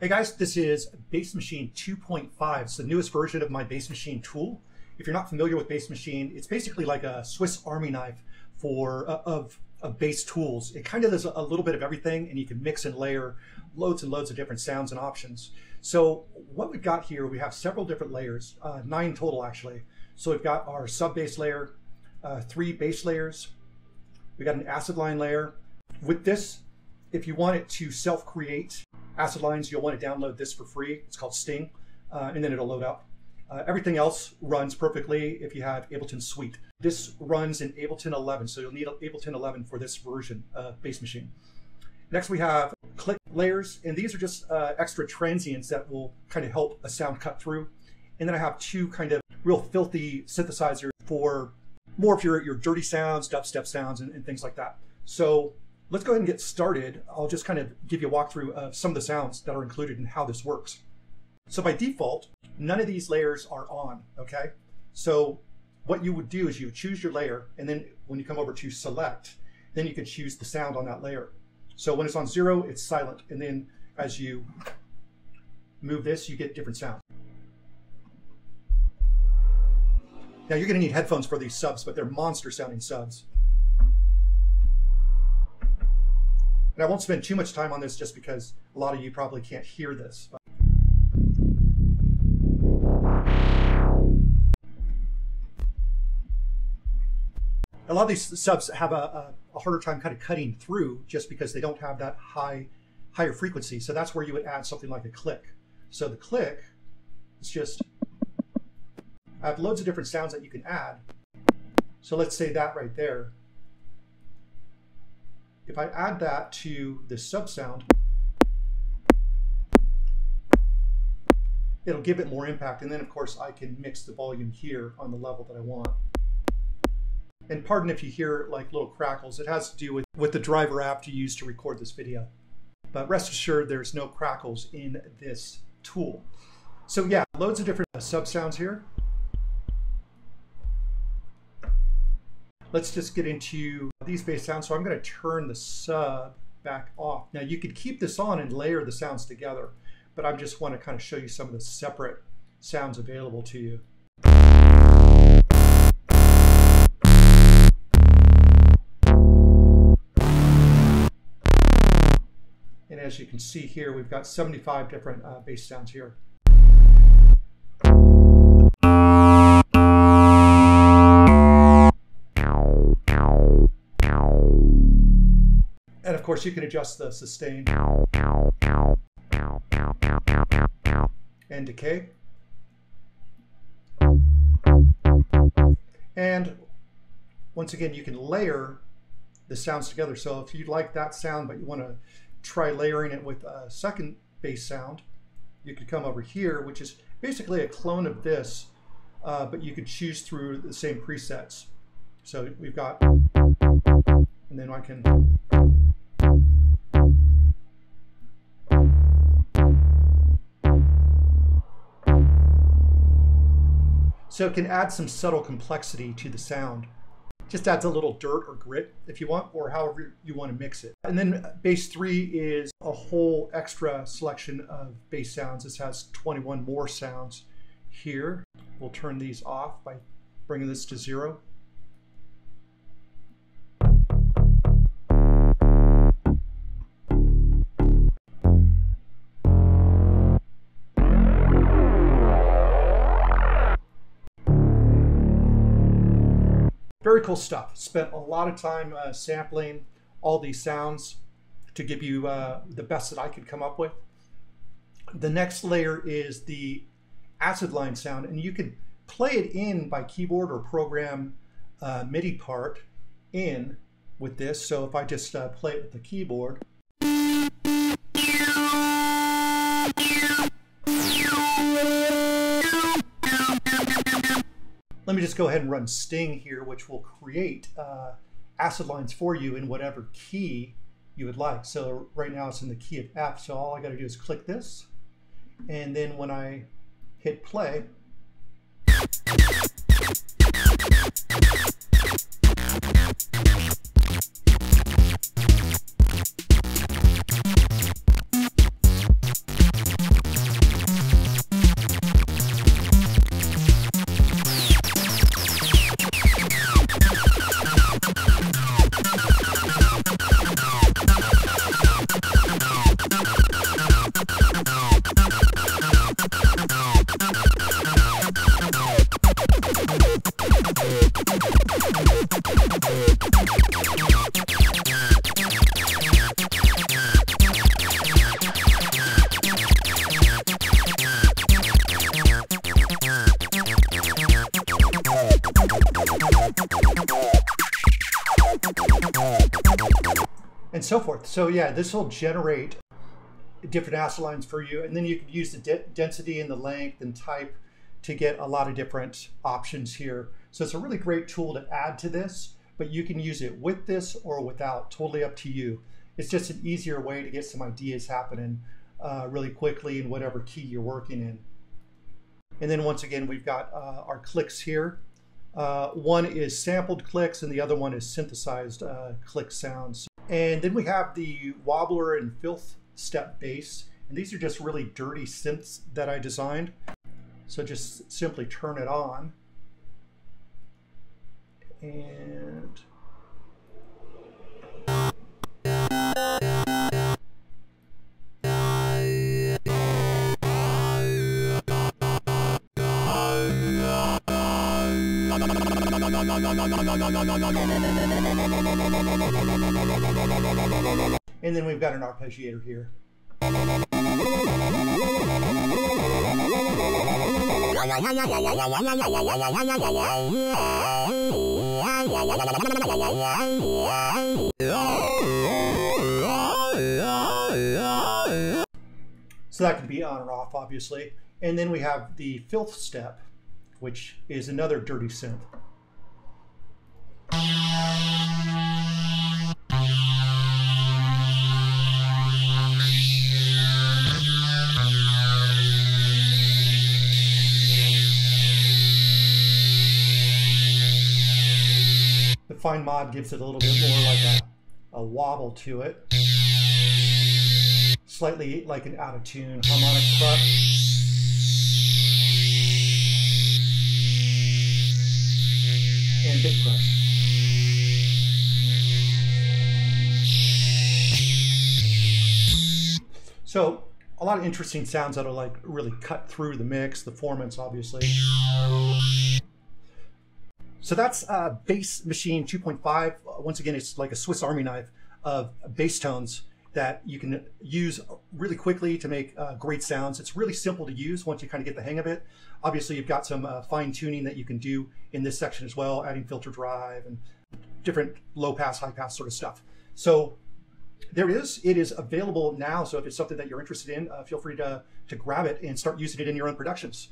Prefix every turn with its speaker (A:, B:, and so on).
A: Hey guys, this is Bass Machine 2.5. It's the newest version of my Bass Machine tool. If you're not familiar with Bass Machine, it's basically like a Swiss Army knife for uh, of, of bass tools. It kind of does a little bit of everything and you can mix and layer loads and loads of different sounds and options. So what we've got here, we have several different layers, uh, nine total actually. So we've got our sub bass layer, uh, three bass layers, we got an acid line layer. With this, if you want it to self-create acid lines, you'll want to download this for free. It's called Sting, uh, and then it'll load up. Uh, everything else runs perfectly if you have Ableton Suite. This runs in Ableton 11, so you'll need Ableton 11 for this version of Bass Machine. Next, we have click layers, and these are just uh, extra transients that will kind of help a sound cut through. And then I have two kind of real filthy synthesizers for more of your, your dirty sounds, dubstep sounds, and, and things like that. So let's go ahead and get started. I'll just kind of give you a walkthrough of some of the sounds that are included and how this works. So by default, none of these layers are on, okay? So what you would do is you would choose your layer, and then when you come over to select, then you can choose the sound on that layer. So when it's on zero, it's silent. And then as you move this, you get different sounds. Now you're gonna need headphones for these subs, but they're monster sounding subs. And I won't spend too much time on this just because a lot of you probably can't hear this. But a lot of these subs have a, a, harder time kind of cutting through just because they don't have that high, higher frequency. So that's where you would add something like a click. So the click is just, I have loads of different sounds that you can add. So let's say that right there. If I add that to the sub sound, it'll give it more impact. And then of course I can mix the volume here on the level that I want. And pardon if you hear like little crackles, it has to do with, with the driver app to use to record this video. But rest assured there's no crackles in this tool. So yeah, loads of different uh, sub sounds here. Let's just get into these bass sounds. So I'm gonna turn the sub back off. Now you could keep this on and layer the sounds together, but I just wanna kind of show you some of the separate sounds available to you. And as you can see here, we've got 75 different uh, bass sounds here. Course you can adjust the sustain and decay. And once again, you can layer the sounds together. So if you like that sound, but you want to try layering it with a second bass sound, you could come over here, which is basically a clone of this, uh, but you could choose through the same presets. So we've got, and then I can, so it can add some subtle complexity to the sound just adds a little dirt or grit if you want, or however you want to mix it. And then uh, bass three is a whole extra selection of bass sounds. This has 21 more sounds here. We'll turn these off by bringing this to zero. Very cool stuff. Spent a lot of time uh, sampling all these sounds to give you uh, the best that I could come up with. The next layer is the acid line sound, and you can play it in by keyboard or program uh, MIDI part in with this. So if I just uh, play it with the keyboard, Let me just go ahead and run Sting here, which will create uh, acid lines for you in whatever key you would like. So right now it's in the key of F, so all I gotta do is click this, and then when I hit play, so forth. So yeah, this will generate different acid lines for you. And then you can use the de density and the length and type to get a lot of different options here. So it's a really great tool to add to this, but you can use it with this or without, totally up to you. It's just an easier way to get some ideas happening uh, really quickly in whatever key you're working in. And then once again, we've got uh, our clicks here. Uh, one is sampled clicks and the other one is synthesized uh, click sounds. And then we have the wobbler and filth step bass. And these are just really dirty synths that I designed. So just simply turn it on. And And then we've got an arpeggiator here. So that can be on or off, obviously. And then we have the filth step, which is another dirty synth. Fine mod gives it a little bit more like a, a wobble to it. Slightly like an out of tune harmonic crush. and bit crush. So a lot of interesting sounds that'll like really cut through the mix, the formants obviously. So that's uh, Bass Machine 2.5. Once again, it's like a Swiss Army knife of bass tones that you can use really quickly to make uh, great sounds. It's really simple to use once you kind of get the hang of it. Obviously, you've got some uh, fine tuning that you can do in this section as well, adding filter drive and different low pass, high pass sort of stuff. So there is. It is available now. So if it's something that you're interested in, uh, feel free to, to grab it and start using it in your own productions.